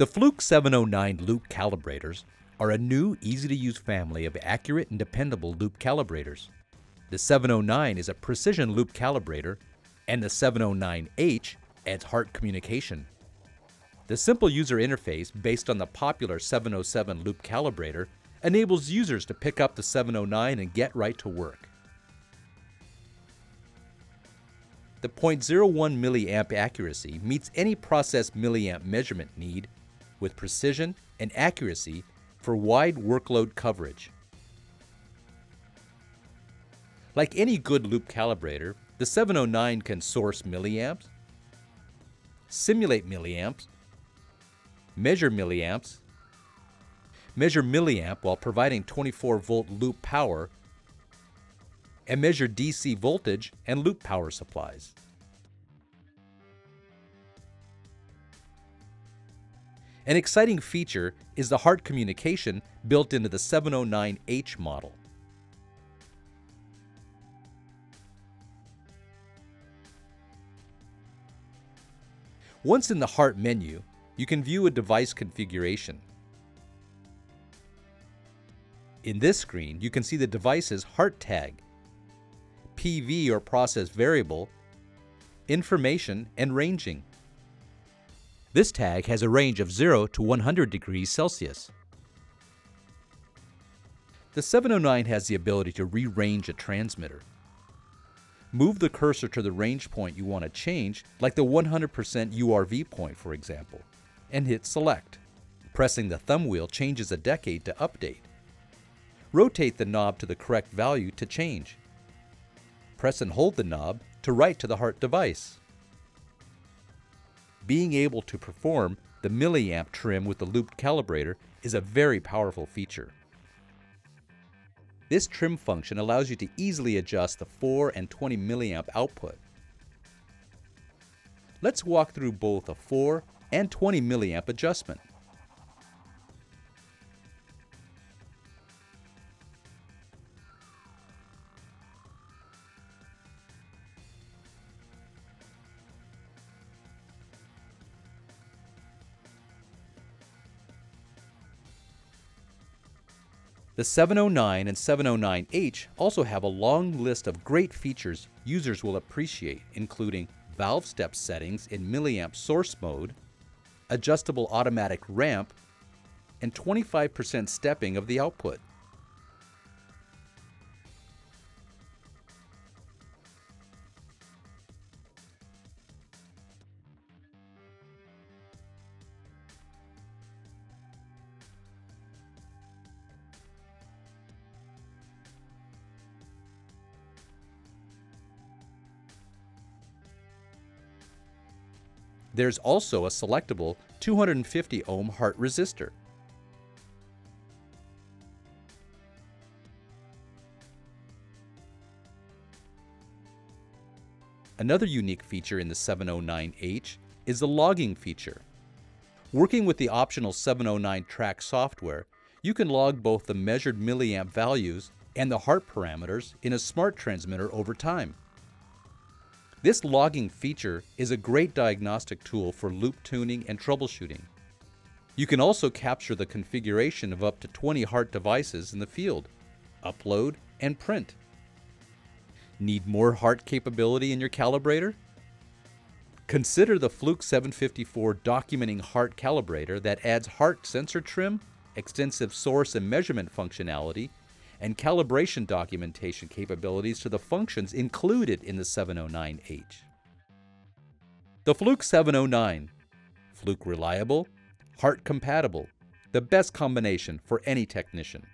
The Fluke 709 loop calibrators are a new, easy-to-use family of accurate and dependable loop calibrators. The 709 is a precision loop calibrator, and the 709H adds HART communication. The simple user interface based on the popular 707 loop calibrator enables users to pick up the 709 and get right to work. The 0.01 milliamp accuracy meets any process milliamp measurement need with precision and accuracy for wide workload coverage. Like any good loop calibrator, the 709 can source milliamps, simulate milliamps, measure milliamps, measure milliamp while providing 24 volt loop power, and measure DC voltage and loop power supplies. An exciting feature is the HART communication built into the 709H model. Once in the HART menu, you can view a device configuration. In this screen, you can see the device's HART tag, PV or process variable, information, and ranging. This tag has a range of 0 to 100 degrees Celsius. The 709 has the ability to rearrange a transmitter. Move the cursor to the range point you want to change, like the 100% URV point for example, and hit select. Pressing the thumb wheel changes a decade to update. Rotate the knob to the correct value to change. Press and hold the knob to write to the HART device. Being able to perform the milliamp trim with the looped calibrator is a very powerful feature. This trim function allows you to easily adjust the 4 and 20 milliamp output. Let's walk through both a 4 and 20 milliamp adjustment. The 709 and 709H also have a long list of great features users will appreciate, including valve step settings in milliamp source mode, adjustable automatic ramp, and 25% stepping of the output. There's also a selectable 250 ohm HART resistor. Another unique feature in the 709H is the logging feature. Working with the optional 709 track software, you can log both the measured milliamp values and the HART parameters in a smart transmitter over time. This logging feature is a great diagnostic tool for loop tuning and troubleshooting. You can also capture the configuration of up to 20 HART devices in the field, upload, and print. Need more HART capability in your calibrator? Consider the Fluke 754 documenting HART calibrator that adds HART sensor trim, extensive source and measurement functionality, and calibration documentation capabilities to the functions included in the 709H. The Fluke 709. Fluke reliable, HART compatible, the best combination for any technician.